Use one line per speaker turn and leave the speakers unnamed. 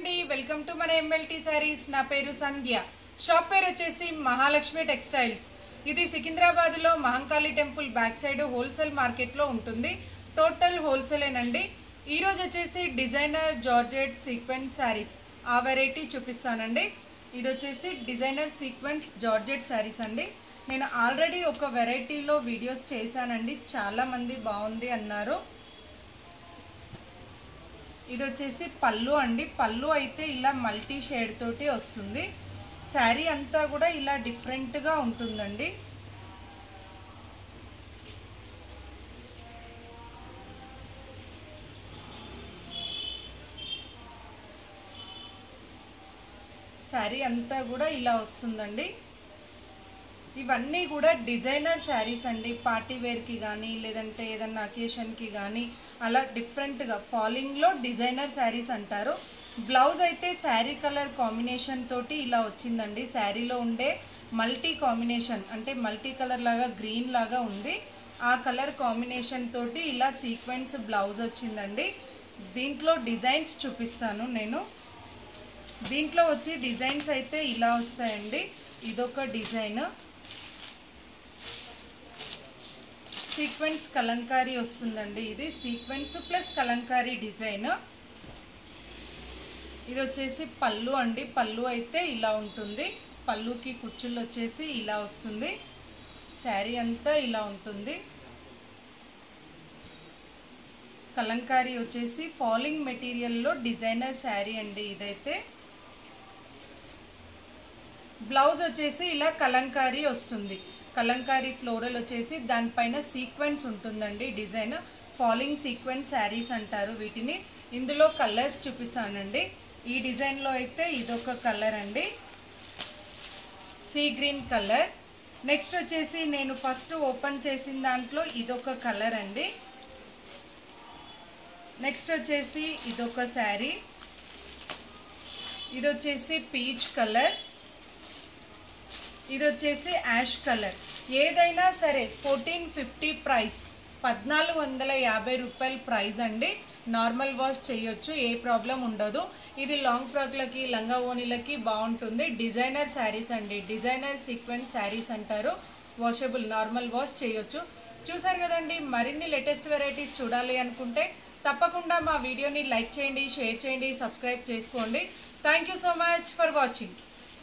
అండి. Welcome to మన MLT saris నా పేరు సంధ్య. షాప్ పేరు వచ్చేసి మహాలక్ష్మి టెక్స్టైల్స్. ఇది సికింద్రాబాద్లో Mahankali temple back side wholesale మార్కెట్లో ఉంటుంది. టోటల్ హోల్సేలేనండి. ఈరోజు వచ్చేసి డిజైనర్ జార్జెట్ సీక్వెన్స్ శారీస్ ఆ వెరైటీ చూపిస్తానండి. ఇది వచ్చేసి డిజైనర్ సీక్వెన్స్ జార్జెట్ శారీస్ అండి. నేను ఆల్రెడీ ఒక వెరైటీలో వీడియోస్ చేశానండి. చాలామంది బాగుంది అన్నారు. ఇది వచ్చేసి పళ్ళు అండి. పళ్ళు అయితే ఇలా మల్టీ షేడ్ తోటి వస్తుంది. శారీ అంతా కూడా ఇలా డిఫరెంట్గా ఉంటుందండి. శారీ అంతా కూడా ఇలా వస్తుందండి. ఇవన్నీ కూడా డిజైనర్ శారీస్ అండి. పార్టీ వేర్కి కానీ లేదంటే ఏదన్నా అకేషన్కి కానీ అలా డిఫరెంట్గా ఫాలింగ్లో డిజైనర్ శారీస్ అంటారు. బ్లౌజ్ అయితే శారీ కలర్ కాంబినేషన్ తోటి ఇలా వచ్చిందండి. శారీలో ఉండే మల్టీ కాంబినేషన్ అంటే మల్టీ కలర్ లాగా గ్రీన్ లాగా ఉంది. ఆ కలర్ కాంబినేషన్ తోటి ఇలా సీక్వెన్స్ బ్లౌజ్ వచ్చిందండి. దీంట్లో డిజైన్స్ చూపిస్తాను నేను. దీంట్లో వచ్చి డిజైన్స్ అయితే ఇలా వస్తాయండి. ఇదొక డిజైన్. సీక్వెన్స్ కలంకారీ వస్తుందండి ఇది. Sequence plus Kalamkari design. ఇది వచ్చేసి పళ్ళు అండి. పళ్ళు అయితే ఇలా ఉంటుంది. పళ్ళుకి కుచ్చుళ్ళు వచ్చేసి ఇలా వస్తుంది. శారీ అంతా ఇలా ఉంటుంది. కలంకారీ వచ్చేసి ఫాలింగ్ మెటీరియల్లో డిజైనర్ శారీ అండి ఇదైతే. బ్లౌజ్ వచ్చేసి ఇలా కలంకారీ వస్తుంది. కలంకారీ ఫ్లోరల్ వచ్చేసి దానిపైన సీక్వెన్స్ ఉంటుందండి డిజైన్. ఫాలింగ్ సీక్వెన్స్ శారీస్ అంటారు వీటిని. ఇందులో కలర్స్ చూపిస్తానండి. ఈ డిజైన్లో అయితే ఇదొక కలర్ అండి. Sea green colour. నెక్స్ట్ వచ్చేసి నేను ఫస్ట్ ఓపెన్ చేసిన దాంట్లో ఇదొక కలర్ అండి. నెక్స్ట్ వచ్చేసి ఇదొక శారీ. ఇది వచ్చేసి పీచ్ కలర్. ఇది వచ్చేసి యాష్ కలర్. ఏదైనా సరే ఫోర్టీన్ ఫిఫ్టీ ప్రైస్. పద్నాలుగు వందల యాభై రూపాయల ప్రైస్ అండి. నార్మల్ వాష్ చేయొచ్చు ఏ ప్రాబ్లం ఉండదు. ఇది లాంగ్ ఫ్రాక్లకి లంగా ఓనీలకి బాగుంటుంది. డిజైనర్ శారీస్ అండి. డిజైనర్ సీక్వెన్స్ శారీస్ అంటారు. వాషబుల్ నార్మల్ వాష్ చేయొచ్చు. చూసారు కదండి మరిన్ని లేటెస్ట్ వెరైటీస్ చూడాలి అనుకుంటే తప్పకుండా మా వీడియోని లైక్ చేయండి షేర్ చేయండి సబ్స్క్రైబ్ చేసుకోండి. Thank you so much for watching